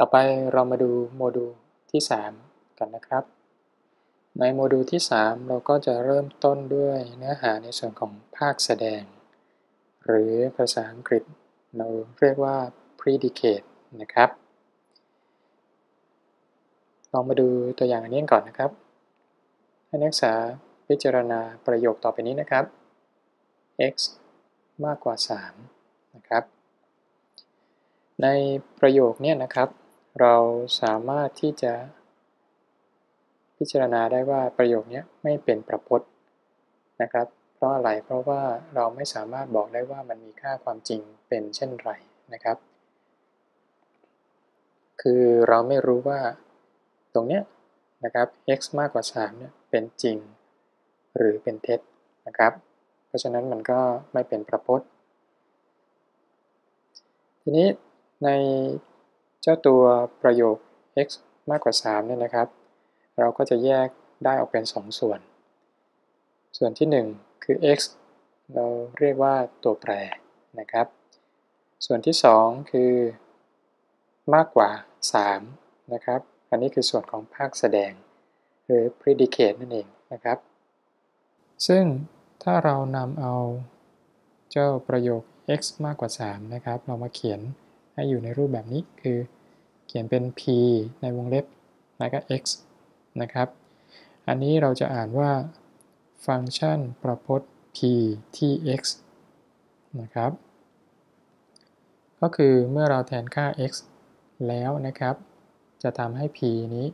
ต่อไปเรามาดูโมดูลที่ 3 กันนะครับ ในโมดูลที่ 3 เราก็จะเริ่มต้นด้วยเนื้อหาในส่วนของภาคแสดง หรือภาษาอังกฤษเราเรียกว่า predicate นะครับ ลองมาดูตัวอย่างอันนี้ก่อนนะครับ ให้นักศึกษาพิจารณาประโยคต่อไปนี้นะครับ x มากกว่า 3 นะครับ ในประโยคนี้นะครับ เราสามารถที่จะ พิจารณาได้ว่าประโยคนี้ไม่เป็นประพจน์นะครับ เพราะอะไรเพราะว่าเราไม่สามารถบอกได้ว่ามันมีค่าความจริงเป็นเช่นไรนะครับ คือเราไม่รู้ว่าตรงเนี้ยนะครับ x มากกว่า3เนี่ยเป็นจริง หรือเป็นเท็จนะครับ เพราะฉะนั้นมันก็ไม่เป็นประพจน์ ทีนี้ใน เจ้าตัวประโยค x มากกว่า3เนี่ยนะครับ เราก็จะแยกได้ออกเป็น 2 ส่วน ส่วนที่ 1 คือ x เราเรียกว่าตัวแปรนะครับ ส่วนที่ 2 คือ มากกว่า 3 นะครับ อันนี้คือส่วนของภาคแสดง หรือ predicate นั่นเองนะครับ ซึ่งถ้าเรานำเอาเจ้าประโยค x มากกว่า 3 นะครับ เรามาเขียน ให้อยู่ในรูปแบบนี้คือเขียนเป็น p ในวงเล็บแล้วก็ x นะครับ อันนี้เราจะอ่านว่าฟังก์ชันประพจน์ p ที่ x นะครับ ก็คือเมื่อเราแทนค่า x แล้วนะครับ จะทำให้ p นี้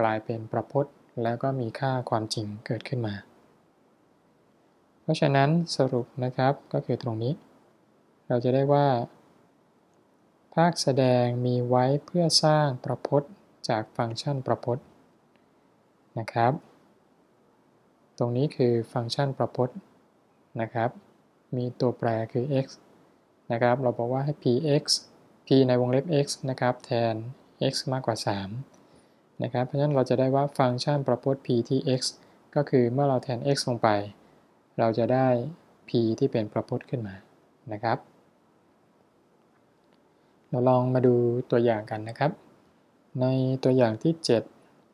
กลายเป็นประพจน์ แล้วก็มีค่าความจริงเกิดขึ้นมา เพราะฉะนั้นสรุปนะครับก็คือตรงนี้ เราจะได้ว่า ภาคแสดงมีไว้เพื่อสร้างประพจน์จากฟังก์ชันประพจน์นะครับ ตรงนี้คือฟังก์ชันประพจน์นะครับ มีตัวแปรคือ x นะครับ เราบอกว่าให้ px p ในวงเล็บ x นะครับ แทน x มากกว่า 3 นะครับ เพราะฉะนั้นเราจะได้ว่าฟังก์ชันประพจน์ p ที่ x ก็คือเมื่อเราแทน x ลงไป เราจะได้ p ที่เป็นประพจน์ขึ้นมานะครับ เราลองมาดูตัวอย่างกันนะครับ ในตัวอย่างที่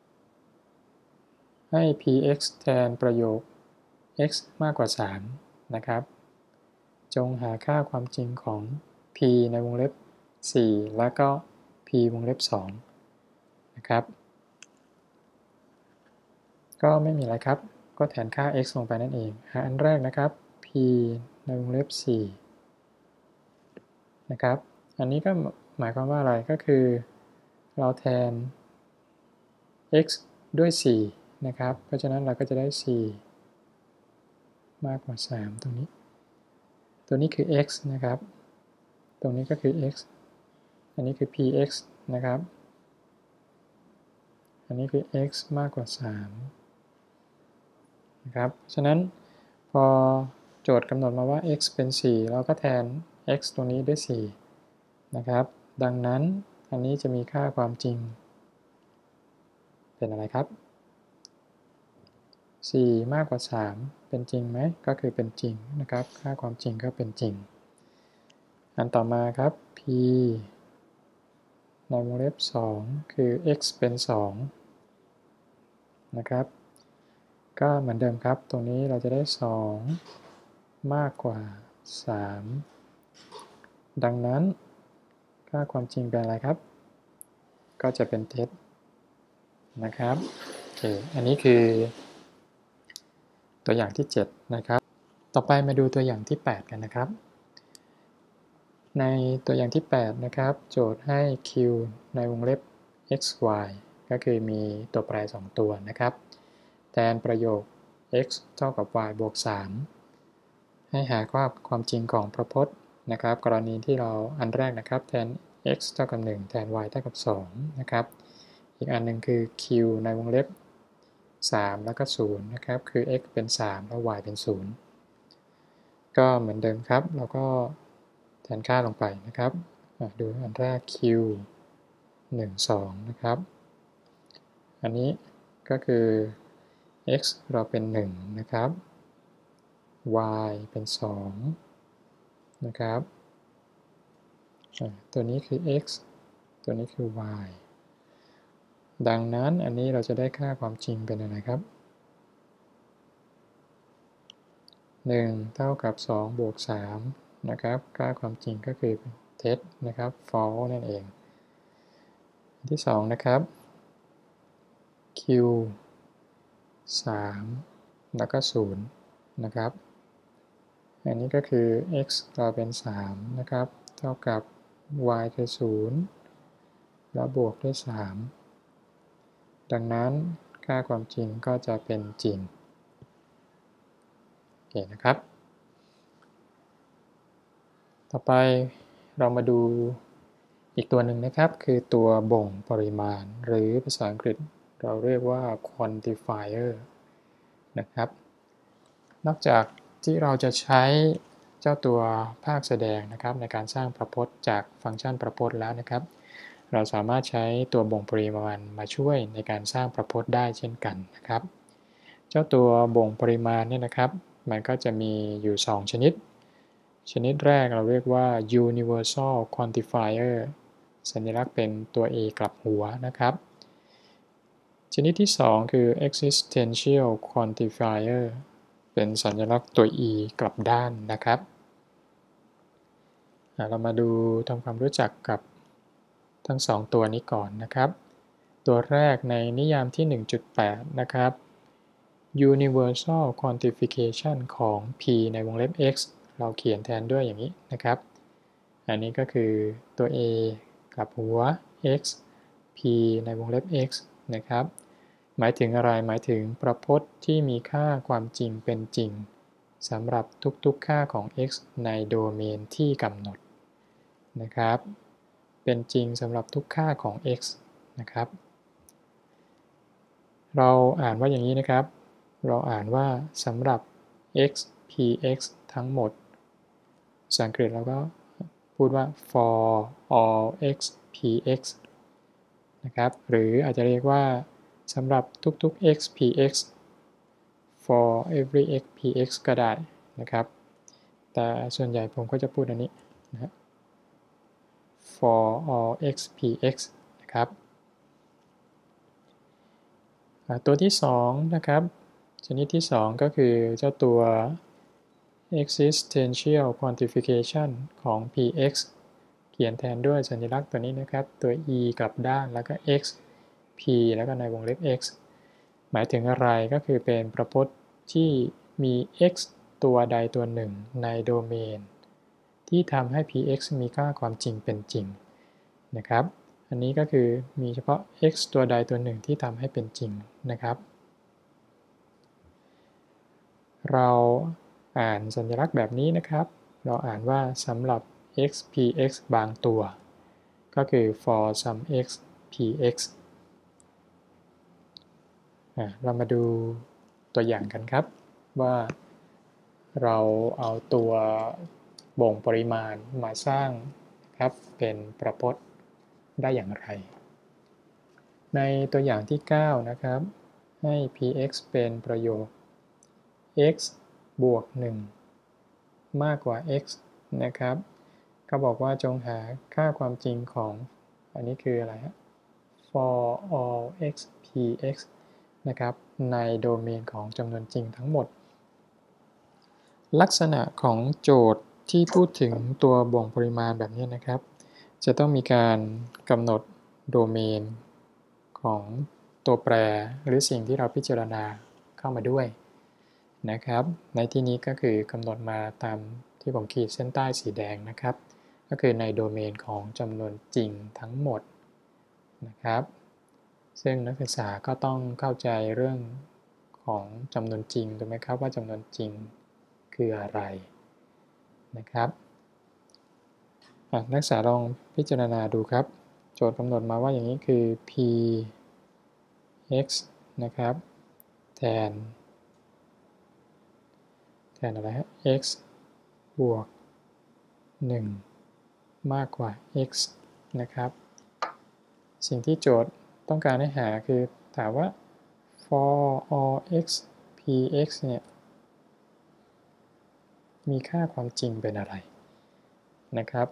7 ให้ px แทนประโยค x มากกว่า 3 นะครับ จงหาค่าความจริงของ p ในวงเล็บ 4 แล้วก็ p วงเล็บ 2 นะครับ ก็ไม่มีอะไรครับ ก็แทนค่า x ลงไปนั่นเอง หาอันแรกนะครับ p ในวงเล็บ 4 นะครับ อันนี้ก็หมายความว่าอะไรก็คือ เราแทน x ด้วย 4 นะครับ เพราะฉะนั้นเราก็จะได้ 4 มากกว่า 3 ตรงนี้ ตัวนี้คือ x นะครับ ตรงนี้ก็คือ x อันนี้คือ px นะครับ อันนี้คือ x มากกว่า 3 นะครับ ฉะนั้นพอโจทย์กำหนดมาว่า x เป็น 4 เราก็แทน x ตรงนี้ด้วย 4 นะครับ ดังนั้นอันนี้จะมีค่าความจริง เป็นอะไรครับ 4 มากกว่า 3 เป็นจริงไหม ก็คือเป็นจริงนะครับ ค่าความจริงก็เป็นจริง อันต่อมาครับ p ในวงเล็บ 2 คือ x เป็น 2 นะครับ ก็เหมือนเดิมครับ ตรงนี้เราจะได้ 2 มากกว่า 3 ดังนั้น ค่าความจริงเป็นอะไรครับ ก็จะเป็นเท็จนะครับโอเคอันนี้คือ ตัวอย่างที่ 7 นะครับ ต่อไปมาดูตัวอย่างที่ 8 กันนะครับ ในตัวอย่างที่ 8 นะครับ โจทย์ให้ q ในวงเล็บ x y ก็คือมีตัวแปร 2 ตัวนะครับ แทนประโยค x เท่ากับ y บวก 3 ให้หาความความจริงของประพจน์นะครับ กรณีที่เราอันแรกนะครับ แทน x เท่ากับ 1 แทน y เท่ากับ 2 นะครับ อีกอันหนึ่งคือ q ในวงเล็บ 3 แล้วก็ 0 นะครับ คือ x เป็น 3 แล้ว y เป็น 0 ก็เหมือนเดิมครับ เราก็แทนค่าลงไปนะครับ ดูอันแรก q 1 2 นะครับ อันนี้ก็คือ x เราเป็น 1 นะครับ y เป็น 2 นะครับ ตัวนี้คือ x ตัวนี้คือ y ดังนั้นอันนี้เราจะได้ค่าความจริงเป็นอะไรครับ 1 เท่ากับ 2 บวก 3 นะครับ ค่าความจริงก็คือเท็จนะครับ false นั่นเอง ที่ 2 นะครับ q 3 แล้วก็ 0 นะครับ อันนี้ก็คือ x เราเป็น 3 นะครับ เท่ากับ y คือ 0 แล้วบวกด้วย 3 ดังนั้นค่าความจริงก็จะเป็นจริง โอเคนะครับ ต่อไปเรามาดูอีกตัวหนึ่งนะครับ คือตัวบ่งปริมาณ หรือภาษาอังกฤษเราเรียกว่า quantifier นะครับ นอกจากที่เราจะใช้ จ้าตัวภาคแสดงนะครับในการสร้างประพจน์จากฟังก์ชันประพจน์แล้วนะครับ เราสามารถใช้ตัวบ่งปริมาณมาช่วยในการสร้างประพจน์ได้เช่นกันนะครับ เจ้าตัวบ่งปริมาณเนี่ยนะครับ มันก็จะมีอยู่ 2 ชนิด ชนิดแรกเราเรียกว่า universal quantifier สัญลักษณ์เป็นตัว a กลับหัวนะครับ ชนิดที่ 2 คือ existential quantifier เป็นสัญลักษณ์ตัว e กลับด้านนะครับ เรามาดูทำความรู้จักกับทั้ง 2 ตัวนี้ก่อนนะครับ ตัวแรกในนิยามที่ 1.8 นะครับ universal quantification ของ p ในวงเล็บ x เราเขียนแทนด้วยอย่างนี้นะครับ อันนี้ก็คือตัว a กับหัว x p ในวงเล็บ x นะครับ หมายถึงอะไร หมายถึงประพจน์ที่มีค่าความจริงเป็นจริงสำหรับทุกๆค่าของ x ในโดเมนที่กำหนด นะครับ เป็นจริงสำหรับทุกค่าของ x นะครับ เราอ่านว่าอย่างนี้นะครับ เราอ่านว่าสำหรับ x px ทั้งหมดสังเกตเราก็พูดว่า for all x px นะครับ หรืออาจจะเรียกว่าสำหรับทุกๆ x px for every x px ก็ได้นะครับ แต่ส่วนใหญ่ผมก็จะพูดอันนี้ for all x px นะครับตัวที่ 2 นะครับ ชนิดที่ 2 ก็คือเจ้าตัว existential quantification ของ px เขียนแทนด้วยสัญลักษณ์ตัวนี้นะครับ ตัว e กลับด้านแล้วก็ x p แล้วก็ในวงเล็บ x หมายถึงอะไรก็คือเป็นประพจน์ที่มี x ตัวใดตัวหนึ่งในโดเมน ที่ทำให้ px มีค่าความจริงเป็นจริงนะครับ อันนี้ก็คือมีเฉพาะ x ตัวใดตัวหนึ่งที่ทำให้เป็นจริงนะครับ เราอ่านสัญลักษณ์แบบนี้นะครับ เราอ่านว่าสำหรับ x px บางตัว ก็คือ for some x px เรามาดูตัวอย่างกันครับว่าเราเอาตัว บ่งปริมาณมาสร้างครับเป็นประพจน์ได้อย่างไร ในตัวอย่างที่ 9 นะครับ ให้ px เป็นประโยค x บวก 1 มากกว่า x นะครับเขาบอกว่าจงหาค่าความจริงของ อันนี้คืออะไรฮะ for all x px นะครับ ในโดเมนของจำนวนจริงทั้งหมด ลักษณะของโจทย์ ที่พูดถึงตัวบ่งปริมาณแบบนี้นะครับ จะต้องมีการกำหนดโดเมนของตัวแปรหรือสิ่งที่เราพิจารณาเข้ามาด้วยนะครับ ในที่นี้ก็คือกำหนดมาตามที่ผมขีดเส้นใต้สีแดงนะครับ ก็คือในโดเมนของจำนวนจริงทั้งหมดนะครับ ซึ่งนักศึกษาก็ต้องเข้าใจเรื่องของจำนวนจริงถูกไหมครับว่าจำนวนจริงคืออะไร นะครับนักศึกษาลองพิจารณาดูครับ โจทย์กำหนดมาว่าอย่างนี้คือ p x นะครับ แทน แทนอะไรฮะ x บวก 1 มากกว่า x นะครับ สิ่งที่โจทย์ต้องการให้หาคือถามว่า for all x px เนี่ย มีค่าความจริงเป็นอะไรนะครับ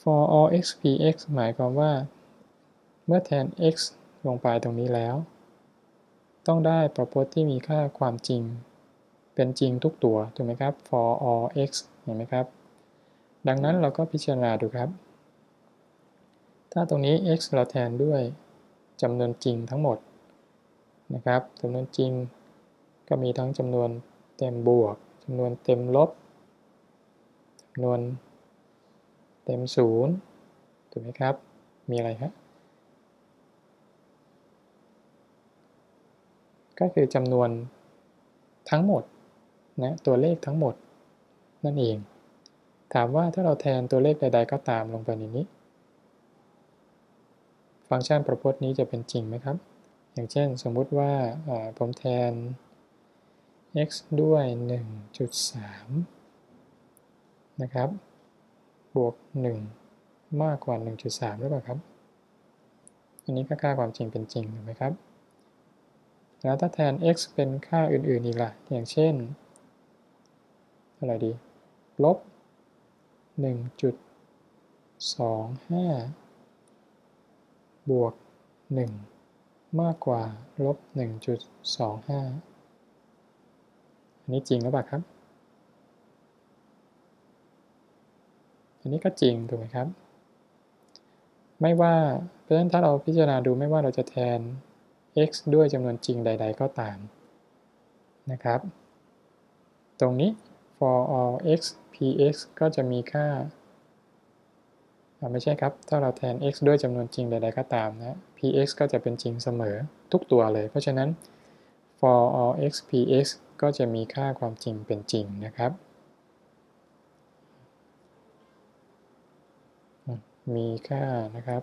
for all x p x หมายความว่า เมื่อแทน x ลงไปตรงนี้แล้ว ต้องได้ proportion ที่มีค่าความจริง เป็นจริงทุกตัวถูกไหมครับ for all x เห็นไหมครับ ดังนั้นเราก็พิจารณาดูครับ ถ้าตรงนี้ x เราแทนด้วยจำนวนจริงทั้งหมดนะครับจำนวนจริงก็มีทั้งจำนวนเต็มบวกำนวนเต็มลบจำนวนเต็มศูนย์ถูกไหมครับ มีอะไรครับก็คือจำนวนทั้งหมดนะตัวเลขทั้งหมดนั่นเอง ถามว่าถ้าเราแทนตัวเลขใด ๆ ก็ตามลงไปในนี้ ฟังก์ชันประพจน์นี้จะเป็นจริงไหมครับ อย่างเช่นสมมุติว่าผมแทน x ด้วย 1.3 นะครับ บวก 1 มากกว่า 1.3 หรือเปล่าครับ อันนี้ก็ค่าความจริงเป็นจริงถูกไหมครับ แล้วถ้าแทน x เป็นค่าอื่น ๆ อีกล่ะ อย่างเช่น อะไรดี ลบ 1.25 บวก 1 มากกว่า ลบ 1.25 อันนี้จริงหรือเปล่าครับ อันนี้ก็จริงถูกไหมครับ ไม่ว่าเพราะฉะนั้นถ้าเราพิจารณาดูไม่ว่าเราจะแทน x ด้วยจำนวนจริงใด ๆ ก็ตามนะครับ ตรงนี้ for all x px ก็จะมีค่าไม่ใช่ครับ ถ้าเราแทน x ด้วยจำนวนจริงใด ๆ ก็ตามนะ px ก็จะเป็นจริงเสมอทุกตัวเลย เพราะฉะนั้น for all x px ก็จะมีค่าความจริงเป็นจริงนะครับ มีค่านะครับ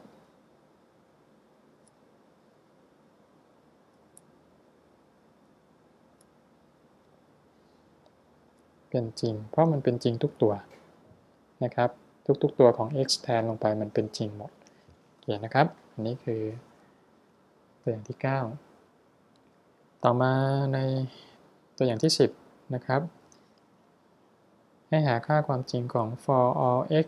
เป็นจริง เพราะมันเป็นจริงทุกตัวนะครับ ทุกๆตัวของ x แทนลงไปมันเป็นจริงหมดเขียนนะครับ อันนี้คือตัวอย่างที่ 9 ต่อมาในตัวอย่างที่ 10 นะครับ ให้หาค่าความจริงของ for all x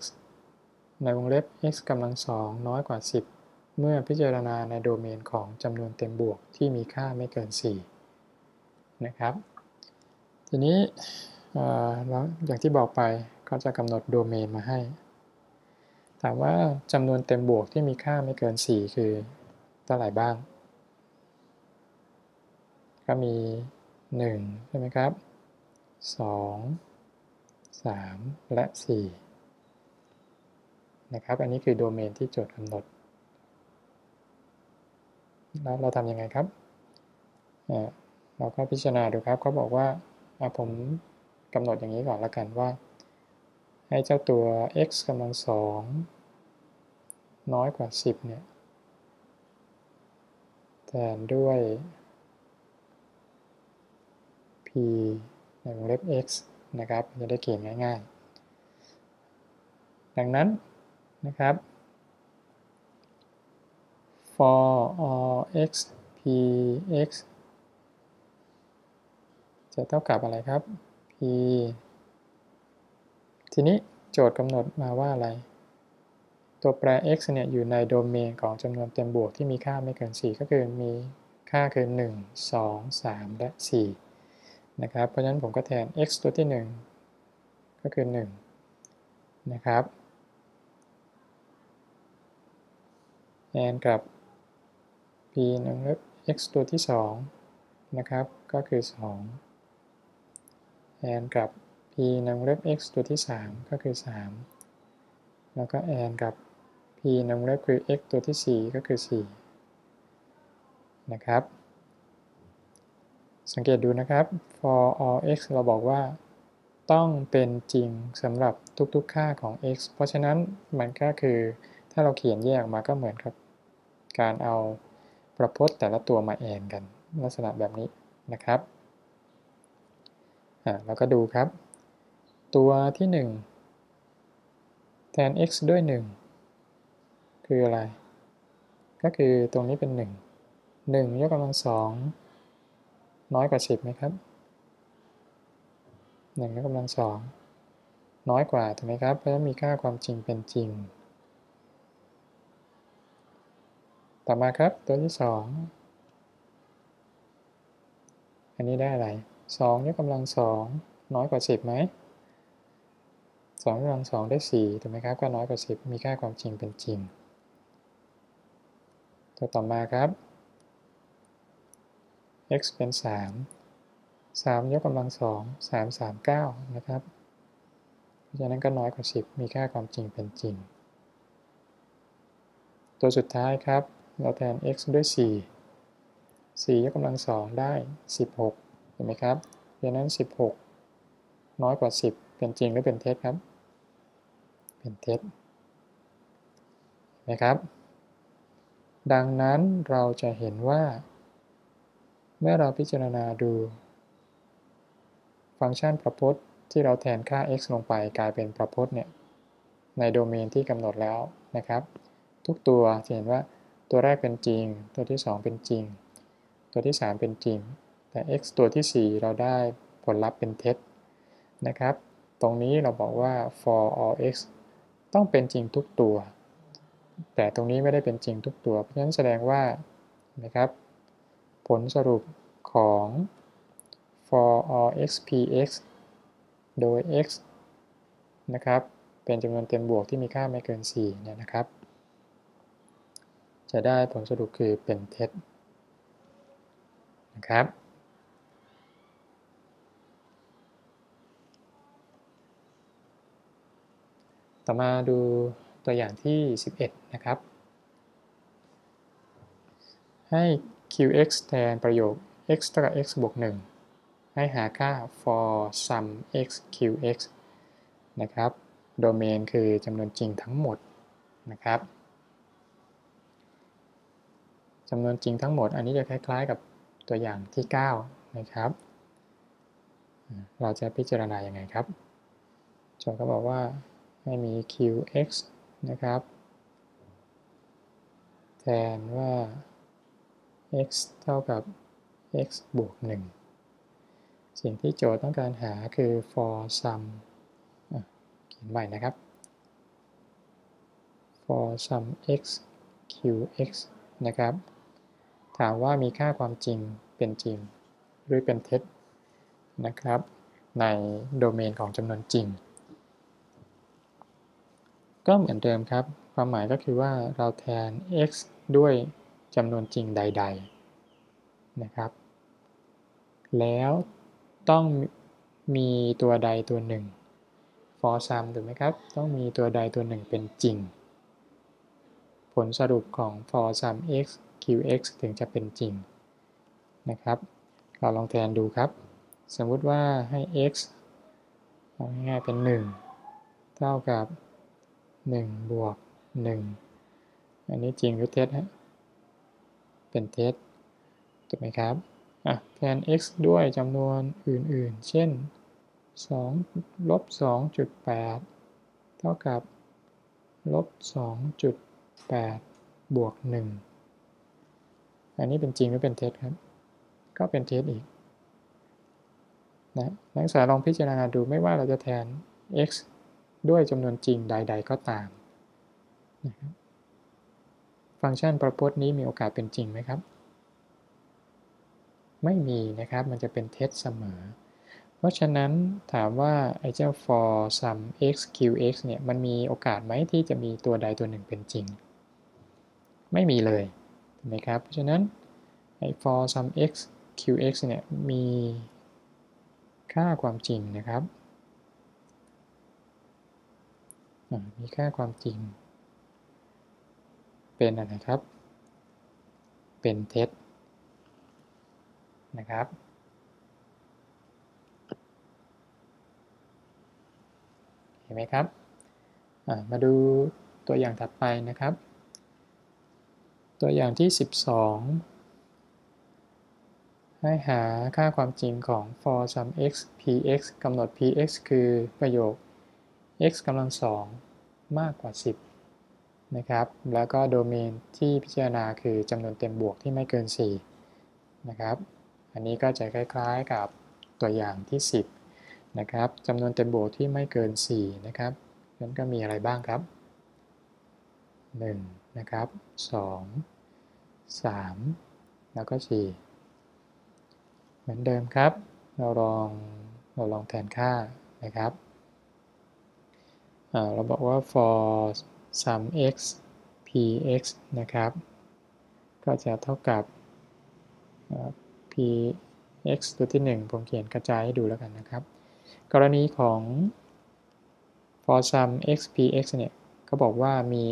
ในวงเล็บ x กำลังสองน้อยกว่า 10 เมื่อพิจารณาในโดเมนของจำนวนเต็มบวกที่มีค่าไม่เกิน 4 นะครับ ทีนี้แล้วอย่างที่บอกไปก็จะกำหนดโดเมนมาให้ ถามว่าจำนวนเต็มบวกที่มีค่าไม่เกิน 4 คือเท่าไหร่บ้าง ก็มี 1 ใช่ไหมครับ 2 3 และ 4 นะครับ อันนี้คือโดเมนที่โจทย์กำหนด แล้วเราทำยังไงครับ เราก็พิจารณาดูครับเขาบอกว่าผมกำหนดอย่างนี้ก่อนละกันว่า ให้เจ้าตัว x กำลังสองน้อยกว่า 10 เนี่ยแทนด้วย ในวงเล็บ x นะครับจะได้เขียนง่ายๆ ดังนั้นนะครับ for all x p x จะเท่ากับอะไรครับ p ทีนี้โจทย์กำหนดมาว่าอะไร ตัวแปร x เนี่ยอยู่ในโดเมนของจำนวนเต็มบวกที่มีค่าไม่เกิน 4 ก็คือมีค่าคือ 1 2 3 และ 4 นะครับ เพราะฉะนั้นผมก็แทน x ตัวที่ 1 ก็คือ 1 นะครับ แทนกับ p นึงลบ x ตัวที่ 2 นะครับ ก็คือ 2 แทนกับ p นึงลบ x ตัวที่ 3 ก็คือ 3 แล้วก็แอนกับ p นึงลบคือ x ตัวที่ 4 ก็คือ 4 นะครับ สังเกตดูนะครับ for all x เราบอกว่า ต้องเป็นจริงสำหรับทุกๆค่าของ x เพราะฉะนั้นมันก็คือถ้าเราเขียนแยกมาก็เหมือนกับ การเอาประพจน์แต่ละตัวมาแอนกัน ลักษณะแบบนี้นะครับเราก็ดูครับ ตัวที่ 1 แทน x ด้วย 1 คืออะไร ก็คือตรงนี้เป็น 1 1 ยกกำลังสอง น้อยกว่า 10ไหมครับ1นึ่งยกกำลังสองน้อยกว่าถูกไหมครับ เพราะฉะนั้นมีค่าความจริงเป็นจริง ต่อมาครับตัวที่ 2 อันนี้ได้อะไร2ยกกำลังสองน้อยกว่า 10ไหมสองกำลังสองได้4ถูกไหมครับ ก็น้อยกว่า 10 มีค่าความจริงเป็นจริง ตัวต่อมาครับ x เป็น 3 3 ยกกำลัง 2 3 3 9 นะครับ เพราะฉะนั้นก็น้อยกว่า 10 มีค่าความจริงเป็นจริง ตัวสุดท้ายครับ เราแทน x ด้วย 4 4 ยกกำลัง 2 ได้ 16 เห็นไหมครับ เพราะฉะนั้น 16 น้อยกว่า 10 เป็นจริงหรือเป็นเท็จครับ เป็นเท็จนะครับ ดังนั้นเราจะเห็นว่า เมื่อเราพิจารณาดู ฟังก์ชันประพจน์ที่เราแทนค่า x ลงไปกลายเป็นประพจน์เนี่ยในโดเมนที่กำหนดแล้วนะครับ ทุกตัวจะเห็นว่าตัวแรกเป็นจริง ตัวที่ 2 เป็นจริง ตัวที่ 3 เป็นจริง แต่ x ตัวที่ 4 เราได้ผลลัพธ์เป็นเท็จนะครับ ตรงนี้เราบอกว่า for all x ต้องเป็นจริงทุกตัว แต่ตรงนี้ไม่ได้เป็นจริงทุกตัว เพราะฉะนั้นแสดงว่านะครับ ผลสรุปของ for all x px โดย x นะครับ เป็นจำนวนเต็มบวกที่มีค่าไม่เกิน 4 เนี่ยนะครับ จะได้ผลสรุปคือเป็นเท็จนะครับ ต่อมาดูตัวอย่างที่ 11 นะครับ ให้ qx แทนประโยค x เท่ากับ x บวก 1 ให้หาค่า for sum x qx นะครับ โดเมนคือจำนวนจริงทั้งหมดนะครับจำนวนจริงทั้งหมด อันนี้จะคล้ายๆ กับตัวอย่างที่ 9 นะครับ เราจะพิจารณาอย่างไงครับโจทย์ก็บอกว่าให้มี qx นะครับ แทนว่า x เท่ากับ x บวก 1 สิ่งที่โจทย์ต้องการหาคือ for sum เขียนใหม่นะครับ for sum x qx นะครับ ถามว่ามีค่าความจริงเป็นจริง หรือเป็นเท็จนะครับ ในโดเมนของจำนวนจริง ก็เหมือนเดิมครับ ความหมายก็คือว่าเราแทน x ด้วย จำนวนจริงใด ๆนะครับ แล้วต้องมีตัวใดตัวหนึ่ง for sum ถูกไหมครับ ต้องมีตัวใดตัวหนึ่งเป็นจริง ผลสรุปของ for sum x qx ถึงจะเป็นจริงนะครับเราลองแทนดูครับ สมมุติว่าให้ x ง่ายๆเป็น 1 เท่ากับ 1 บวก 1 อันนี้จริงหรือเท็จฮะ เป็นเท็จถูกไหมครับแทน x ด้วยจำนวนอื่นๆ เช่น2ลบ2.8 เท่ากับลบ2.8 บวก 1 อันนี้เป็นจริงหรือเป็นเท็จครับ ก็เป็นเท็จอีกนะนักศึกษาลองพิจารณาดูไม่ว่าเราจะแทน x ด้วยจำนวนจริงใด ๆ ก็ตามนะครับ ฟังก์ชันประพจน์นี้มีโอกาสเป็นจริงไหมครับ ไม่มีนะครับ มันจะเป็นเท็จเสมอ เพราะฉะนั้นถามว่าไอ้เจ้า for sum x qx เนี่ย มันมีโอกาสไหมที่จะมีตัวใดตัวหนึ่งเป็นจริง ไม่มีเลยถูกไหมครับ เพราะฉะนั้นไอ้ for sum x qx เนี่ย มีค่าความจริงนะครับ มีค่าความจริง เป็นอะไรครับ เป็นเท็จนะครับ เห็นไหมครับ มาดูตัวอย่างถัดไปนะครับ ตัวอย่างที่ 12 ให้หาค่าความจริงของ for sum x px กำหนด px คือประโยค x กำลังสองมากกว่า 10 นะครับ แล้วก็โดเมนที่พิจารณาคือจำนวนเต็มบวกที่ไม่เกิน 4 นะครับ อันนี้ก็จะคล้ายๆกับตัวอย่างที่ 10 นะครับจำนวนเต็มบวกที่ไม่เกิน 4 นะครับนั้นก็มีอะไรบ้างครับ 1 นะครับ 2 3 แล้วก็ 4 เหมือนเดิมครับ เราลองเราลองแทนค่านะครับเราบอกว่า for sum x px นะครับ ก็จะเท่ากับ px ตัวที่ 1 ผมเขียนกระจายให้ดูแล้วกันนะครับ กรณีของ for sum x px เนี่ยก็บอกว่ามี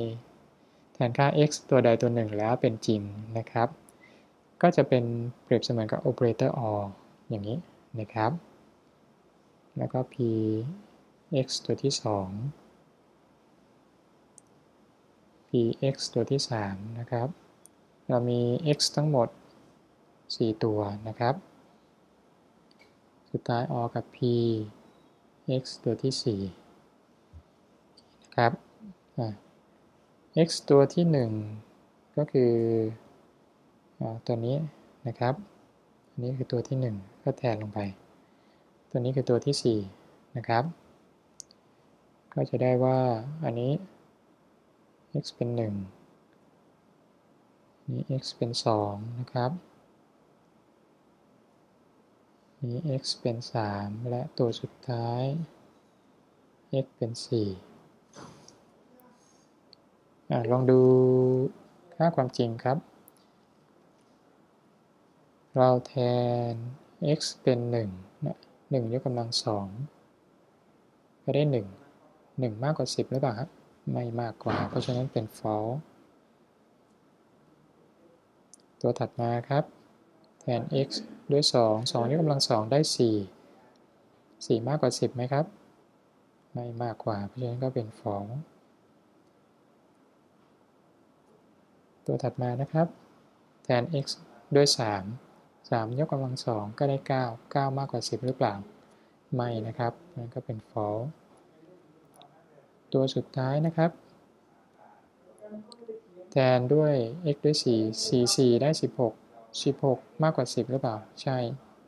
แทนค่า x ตัวใดตัวหนึ่งแล้วเป็นจริงนะครับ ก็จะเป็นเปรียบเสมือนกับโอเปอเรเตอร์ or อย่างนี้นะครับ แล้วก็ p x ตัวที่ 2 p x ตัวที่ 3 นะครับ เรามี x ทั้งหมด 4 ตัวนะครับ สุดท้าย o กับ p x ตัวที่ 4 นะครับ x ตัวที่ 1 ก็คืออตัวนี้นะครับ อันนี้คือตัวที่ 1 ก็แทนลงไป ตัวนี้คือตัวที่ 4 นะครับ ก็จะได้ว่าอันนี้ x เป็น 1 นี้ x เป็น 2 นะครับ นี้ x เป็น 3 และตัวสุดท้าย x เป็น 4อลองดูค่าความจริงครับ เราแทน x เป็น 1 นะ1ยกกำลัง2ก็ได้ 1 1 มากกว่า 10 หรือเปล่าครับ ไม่มากกว่า เพราะฉะนั้นเป็น false ตัวถัดมาครับ แทน x ด้วย 2 2 ยกกำลัง 2 ได้ 4 4 มากกว่า 10ไหมครับ ไม่มากกว่า เพราะฉะนั้นก็เป็น false ตัวถัดมานะครับ แทน x ด้วย 3 3 ยกกำลัง 2 ก็ได้ 9 9 มากกว่า 10 หรือเปล่า ไม่นะครับ นั่นก็เป็น false ตัวสุดท้ายนะครับ แทนด้วย x ด้วย 4 4 4 ได้ 16 16 มากกว่า 10 หรือเปล่า ใช่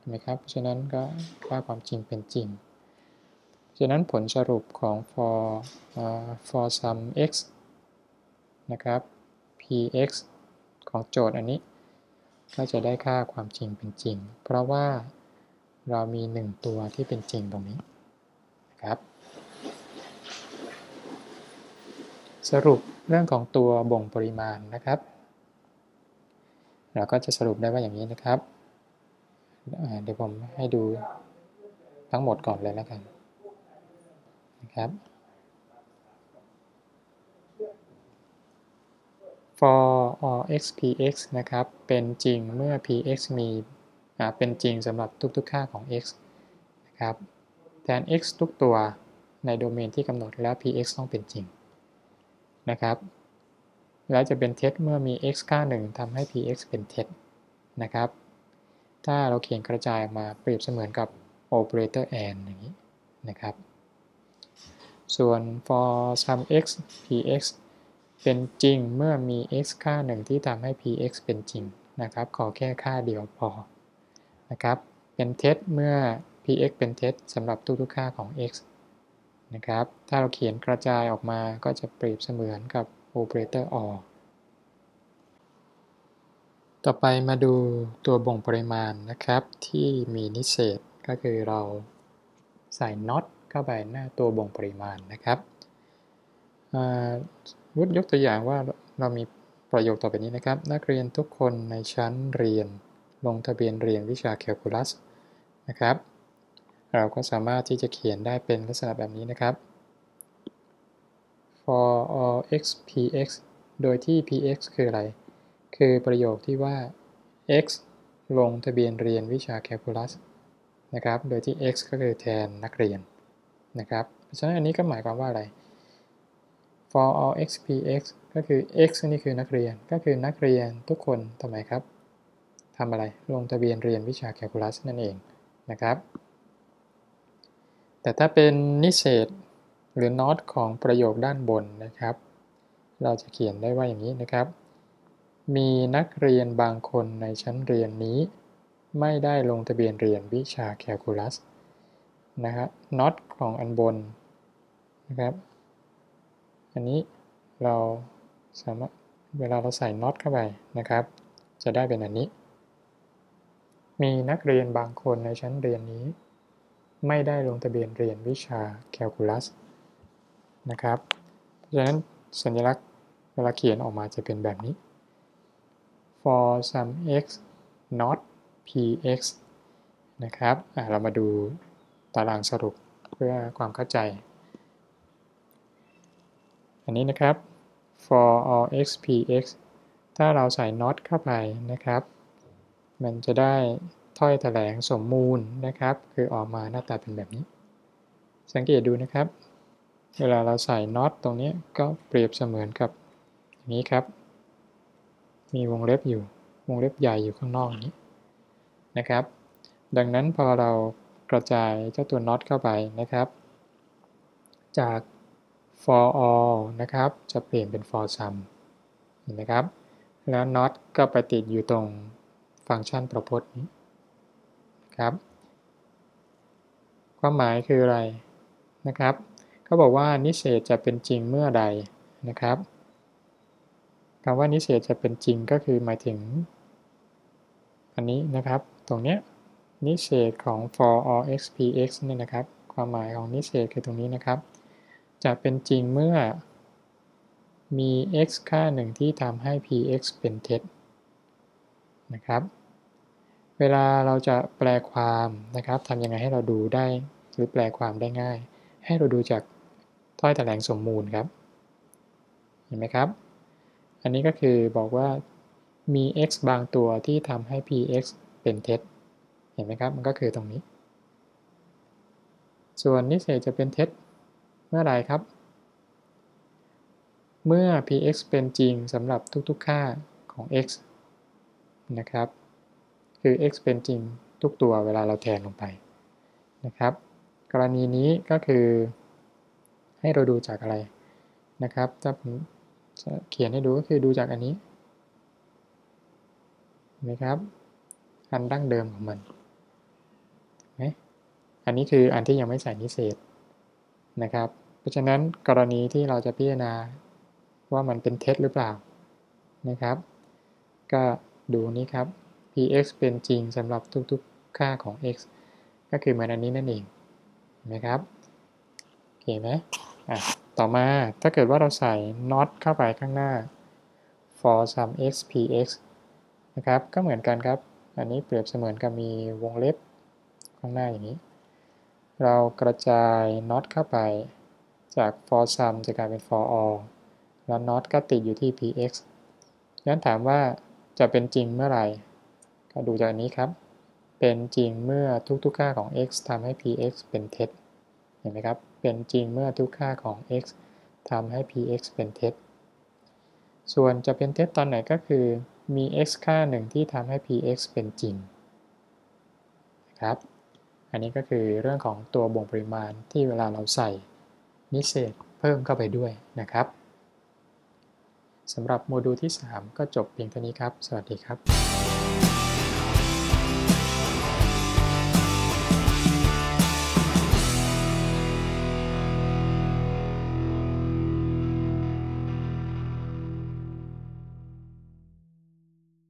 ไหมครับ เพราะฉะนั้นก็ค่าความจริงเป็นจริง ฉะนั้นผลสรุปของ for uh, for sum x นะครับ px ของโจทย์อันนี้ ก็จะได้ค่าความจริงเป็นจริง เพราะว่าเรามี 1 ตัวที่เป็นจริงตรงนี้นะครับ สรุปเรื่องของตัวบ่งปริมาณนะครับ เราก็จะสรุปได้ว่าอย่างนี้นะครับ เดี๋ยวผมให้ดูทั้งหมดก่อนเลยแล้วกันนะครับ for all x px นะครับ เป็นจริงเมื่อ px มีเป็นจริงสำหรับทุกๆค่าของ x นะครับ แทน x ทุกตัวในโดเมนที่กำหนดแล้ว px ต้องเป็นจริง นะครับ แล้วจะเป็นเท็จเมื่อมี x ค่าหนึ่งทำให้ px เป็นเท็จนะครับ ถ้าเราเขียนกระจายออกมาเปรียบเสมือนกับ operator and อย่างนี้นะครับ ส่วน for sum x px เป็นจริงเมื่อมี x ค่าหนึ่งที่ทำให้ px เป็นจริงนะครับ ขอแค่ค่าเดียวพอนะครับ เป็นเท็จเมื่อ px เป็นเท็จสำหรับทุกๆค่าของ x นะครับ ถ้าเราเขียนกระจายออกมาก็จะเปรียบเสมือนกับ operator or ต่อไปมาดูตัวบ่งปริมาณนะครับ ที่มีนิเศษก็คือเราใส่ not เข้าไปหน้าตัวบ่งปริมาณนะครับวุฒิยกตัวอย่างว่าเรามีประโยคต่อไปนี้นะครับ นักเรียนทุกคนในชั้นเรียนลงทะเบียนเรียนวิชาแคลคูลัสนะครับ เราก็สามารถที่จะเขียนได้เป็นลักษณะแบบนี้นะครับ for all x px โดยที่ px คืออะไร คือประโยคที่ว่า x ลงทะเบียนเรียนวิชาแคลคูลัสนะครับ โดยที่ x ก็คือแทนนักเรียนนะครับ เพราะฉะนั้นอันนี้ก็หมายความว่าอะไร for all x px ก็คือ x นี่คือนักเรียน ก็คือนักเรียนทุกคนทำไมครับทำอะไร ลงทะเบียนเรียนวิชาแคลคูลัสนั่นเองนะครับ แต่ถ้าเป็นนิเศษหรือ not ของประโยคด้านบนนะครับ เราจะเขียนได้ว่าอย่างนี้นะครับ มีนักเรียนบางคนในชั้นเรียนนี้ ไม่ได้ลงทะเบียนเรียนวิชาแคลคูลัสนะครับ not ของอันบนนะครับ อันนี้เราสามารถเวลาเราใส่น็อตเข้าไปนะครับ จะได้เป็นอันนี้ มีนักเรียนบางคนในชั้นเรียนนี้ ไม่ได้ลงทะเบียนเรียนวิชาแคลคูลัสนะครับเพราะฉะนั้นสัญลักษณ์เวลาเขียนออกมาจะเป็นแบบนี้ for some x not px นะครับเรามาดูตารางสรุปเพื่อความเข้าใจอันนี้นะครับ for all x px ถ้าเราใส่ not เข้าไปนะครับ มันจะได้ ถ้อยแถลงสมมูลนะครับ คือออกมาหน้าตาเป็นแบบนี้ สังเกตดูนะครับ เวลาเราใส่ not ตตรงนี้ก็เปรียบเสมือนกับอย่างนี้ครับ มีวงเล็บอยู่ วงเล็บใหญ่อยู่ข้างนอกนี้นะครับ ดังนั้นพอเรากระจายเจ้าตัว not เข้าไปนะครับ จาก for all นะครับ จะเปลี่ยนเป็น for some เห็นไหมครับ แล้ว not ก็ไปติดอยู่ตรงฟังก์ชันประพจน์นี้ ครับ ความหมายคืออะไรนะครับเขาบอกว่านิเศษจะเป็นจริงเมื่อใดนะครับคำว่านิเศษจะเป็นจริงก็คือหมายถึง อันนี้นะครับ ตรงเนี้ยนิเศษของ for all x px นี่ยนะครับ ความหมายของนิเศษคือตรงนี้นะครับ จะเป็นจริงเมื่อมี x ค่าหนึ่งที่ทำให้ px เป็นเท็จนะครับ เวลาเราจะแปลความนะครับทำยังไงให้เราดูได้ หรือแปลความได้ง่าย ให้เราดูจากถ้อยแถลงสมมูลครับ เห็นไหมครับ อันนี้ก็คือบอกว่ามี x บางตัวที่ทำให้ px เป็นเท็จ เห็นไหมครับ มันก็คือตรงนี้ ส่วนนิเศษจะเป็นเท็จเมื่อไรครับ เมื่อ px เป็นจริงสำหรับทุกๆค่าของ x นะครับ คือ x เป็นจริงทุกตัวเวลาเราแทนลงไปนะครับ กรณีนี้ก็คือ ให้เราดูจากอะไรนะครับถ้าผมจะเขียนให้ดูก็คือดูจากอันนี้นะครับอันดั้งเดิมของมันไหมอันนี้คืออันที่ยังไม่ใส่นิเศษนะครับ เพราะฉะนั้นกรณีที่เราจะพิจารณาว่ามันเป็นเท็จหรือเปล่านะครับ ก็ดูนี้ครับ px เป็นจริงสำหรับทุกๆค่าของ x ก็คือเหมือนอันนี้นั่นเองเห็นะครับโอเคไหมอะต่อมาถ้าเกิดว่าเราใส่ not เข้าไปข้างหน้า for some x px นะครับก็เหมือนกันครับ อันนี้เปรียบเสมือนกับมีวงเล็บข้างหน้าอย่างนี้ เรากระจาย not เข้าไปจาก for some จะกลายเป็น for all แล้ว not ก็ติดอยู่ที่ px งั้นถามว่าจะเป็นจริงเมื่อไหร่ ก็ดูจากนี้ครับ เป็นจริงเมื่อทุกๆค่าของ x ทำให้ px เป็นเท็จ เห็นไหมครับ เป็นจริงเมื่อทุกค่าของ x ทำให้ px เป็นเท็จ ส่วนจะเป็นเท็จตอนไหนก็คือ มี x ค่าหนึ่งที่ทำให้ px เป็นจริงนะครับ อันนี้ก็คือเรื่องของตัวบ่งปริมาณที่เวลาเราใส่นิเศษเพิ่มเข้าไปด้วยนะครับสำหรับโมดูลที่ 3 ก็จบเพียงเท่านี้ครับ สวัสดีครับ